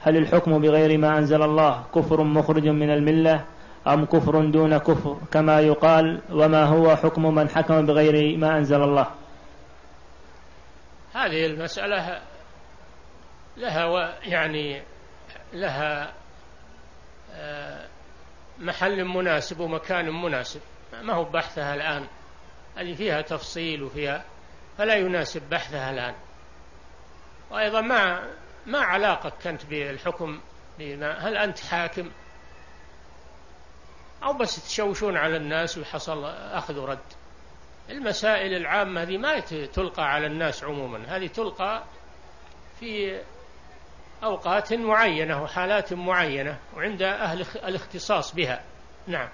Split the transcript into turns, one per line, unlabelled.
هل الحكم بغير ما أنزل الله كفر مخرج من الملة أم كفر دون كفر كما يقال وما هو حكم من حكم بغير ما أنزل الله؟
هذه المسألة لها يعني لها آه، محل مناسب ومكان مناسب. ما هو بحثها الآن؟ هذه فيها تفصيل وفيها فلا يناسب بحثها الآن. وأيضا ما ما علاقتك أنت بالحكم بما هل أنت حاكم؟ أو بس تشوشون على الناس ويحصل أخذ ورد. المسائل العامة هذه ما تلقى على الناس عموما. هذه تلقى في أوقات معينة وحالات معينة وعند أهل الاختصاص بها. نعم.